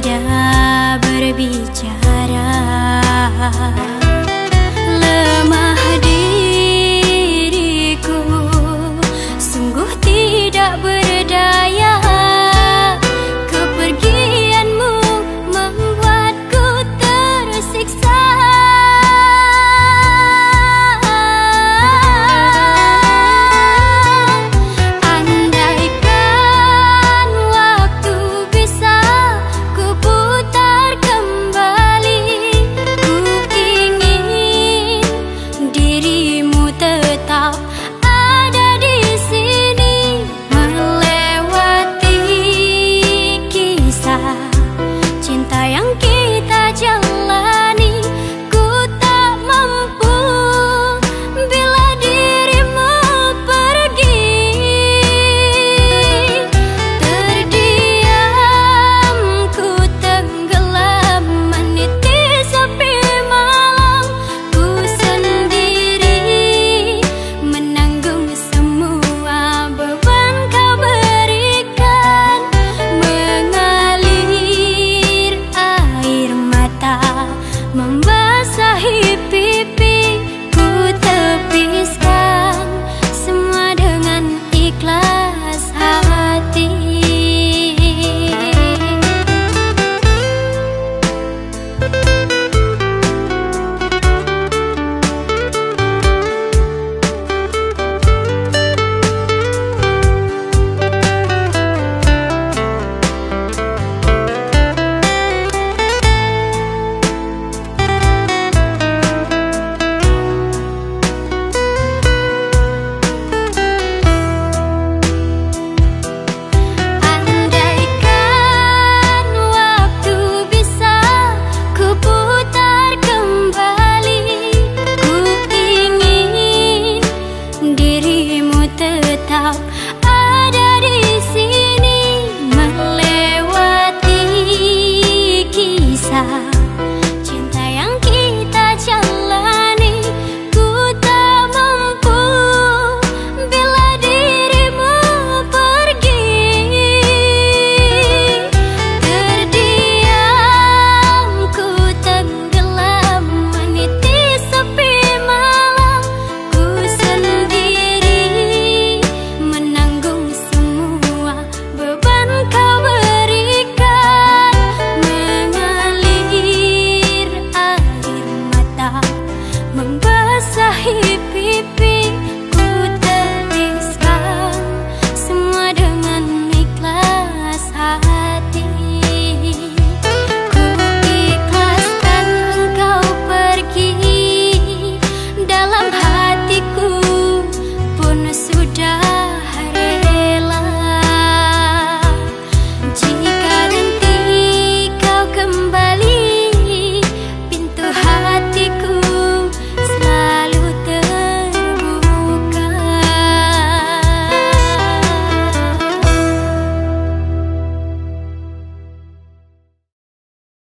Tiada berbicara